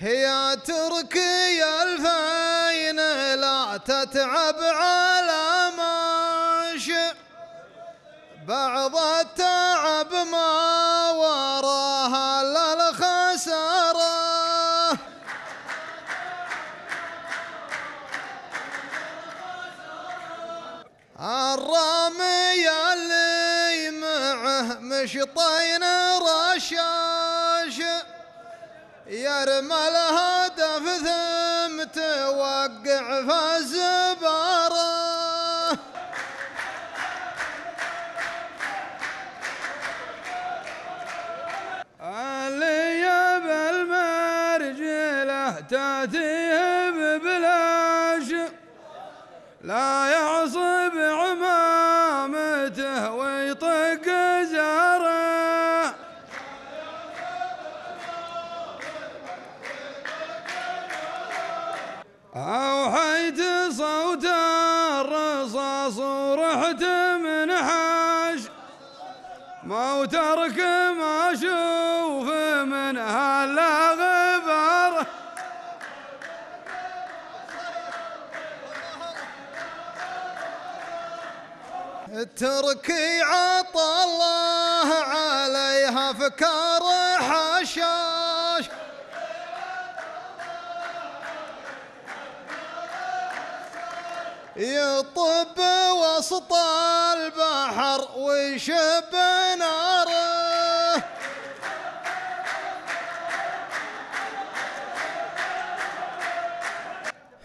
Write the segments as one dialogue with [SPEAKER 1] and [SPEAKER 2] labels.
[SPEAKER 1] هي تركي الفين لا تتعب على ماش. بعض التعب ما وراها للخسارة الرامي اللي معه مشطين رشاش يرمى الهدف ثم توقع الزبارة
[SPEAKER 2] اللي يبى المرجله ما ترك ما أشوف من هلا غبار.
[SPEAKER 1] تركي عطى الله عليها فكار حشاش يطب وسط البحر ويشب ناره.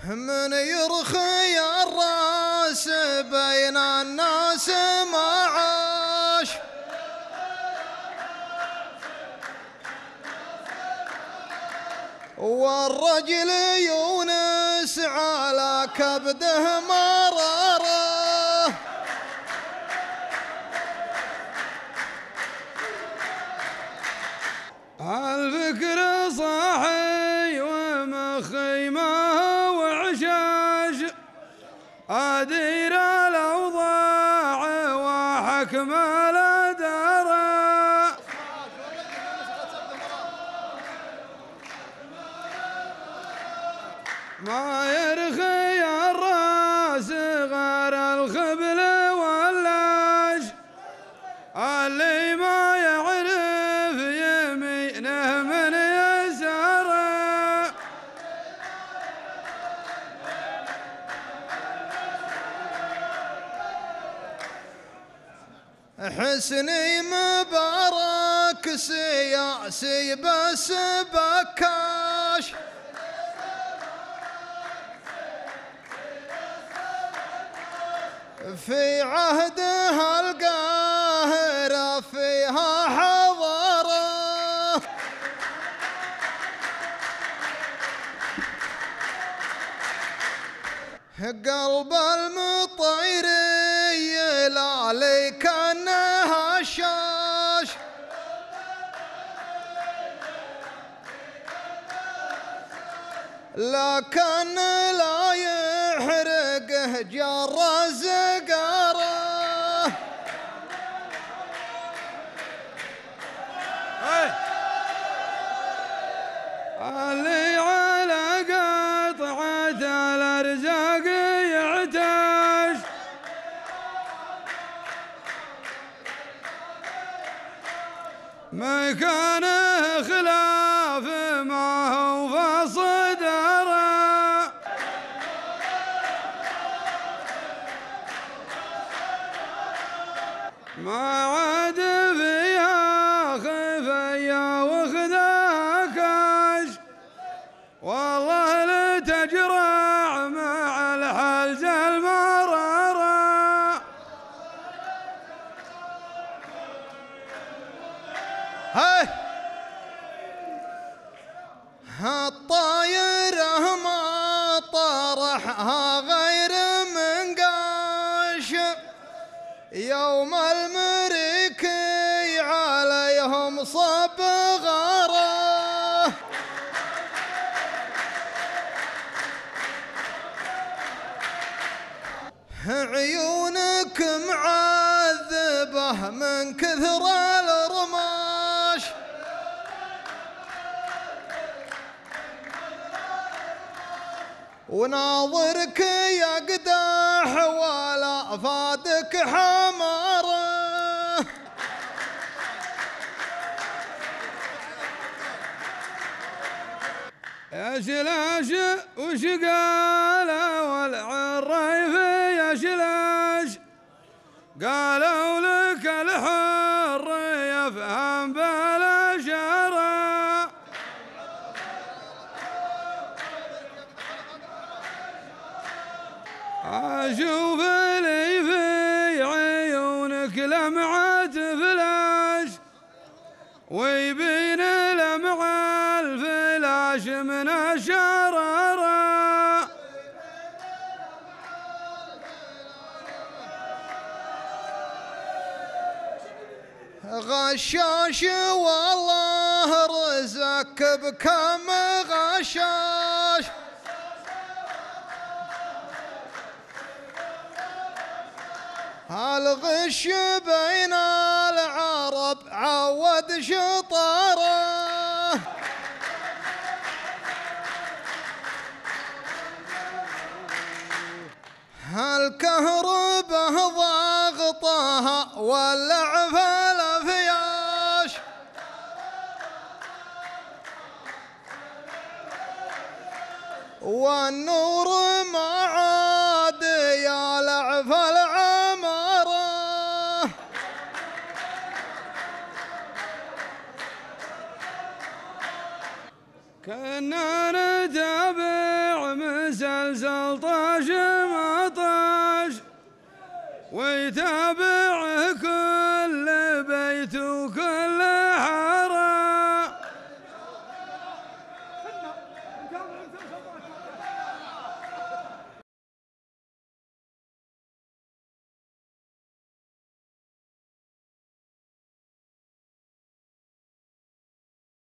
[SPEAKER 1] من يرخي الراس بين الناس ما عاش والرجل يونس كبده مراره
[SPEAKER 2] الفكر صاحي ومخي ما هو أدير الأوضاع وحكم الأدارة. ما يرخي
[SPEAKER 1] حسني مبارك سياسي بس بكاش في عهدها القاهرة فيها حضارة. قلب المطيري لا لي لكن لا يحرقه جر الزقاره
[SPEAKER 2] اللي على قطعة الأرزاق يعتاش. ما ما عاد فيها خفية وخذا كاش والله لتجرع مع الحلز المرارة
[SPEAKER 1] هاي الطايرة ما طرحها غير من قاش يوم عليهم صب غارة. عيونك معذبة من كثر الرماش. وناظرك يقدح ولا فادك حمارة.
[SPEAKER 2] يا وش قال والعريف يا شلاش قالوا لك الحر يفهم بلا شرع أشوف لي في عيونك لمعة فلاش ويبين لمع الفلاش من الشرارة
[SPEAKER 1] غشاش والله رزقك بكم غشاش. هالغش بين العرب عود شطاره هالكهرباء ضغطها ولع في الافياش والنور ما عاد يلع في العماره
[SPEAKER 2] كنا نتابع مسلسل طاش ويتابع